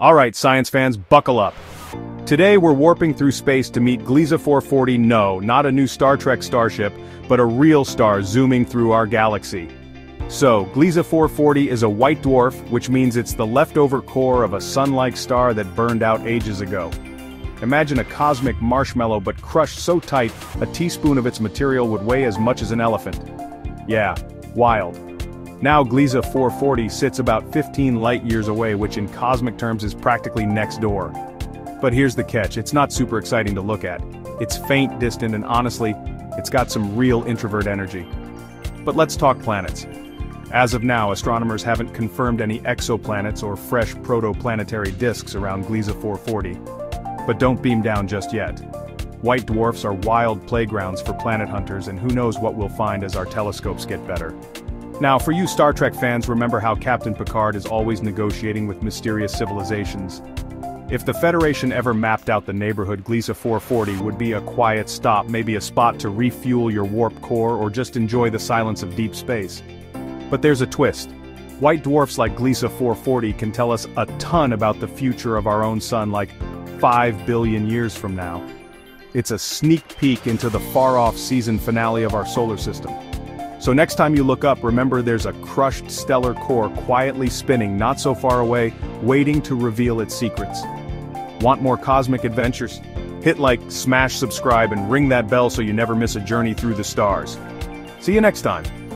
Alright science fans, buckle up. Today we're warping through space to meet Gliese 440 no, not a new Star Trek starship, but a real star zooming through our galaxy. So, Gliese 440 is a white dwarf, which means it's the leftover core of a sun-like star that burned out ages ago. Imagine a cosmic marshmallow but crushed so tight, a teaspoon of its material would weigh as much as an elephant. Yeah, wild. Now Gliese 440 sits about 15 light-years away which in cosmic terms is practically next door. But here's the catch, it's not super exciting to look at. It's faint, distant, and honestly, it's got some real introvert energy. But let's talk planets. As of now, astronomers haven't confirmed any exoplanets or fresh protoplanetary disks around Gliese 440. But don't beam down just yet. White dwarfs are wild playgrounds for planet hunters and who knows what we'll find as our telescopes get better. Now, for you Star Trek fans remember how Captain Picard is always negotiating with mysterious civilizations. If the Federation ever mapped out the neighborhood Gliese 440 would be a quiet stop maybe a spot to refuel your warp core or just enjoy the silence of deep space. But there's a twist. White dwarfs like Gliese 440 can tell us a ton about the future of our own sun like 5 billion years from now. It's a sneak peek into the far-off season finale of our solar system. So next time you look up remember there's a crushed stellar core quietly spinning not so far away, waiting to reveal its secrets. Want more cosmic adventures? Hit like, smash subscribe and ring that bell so you never miss a journey through the stars. See you next time.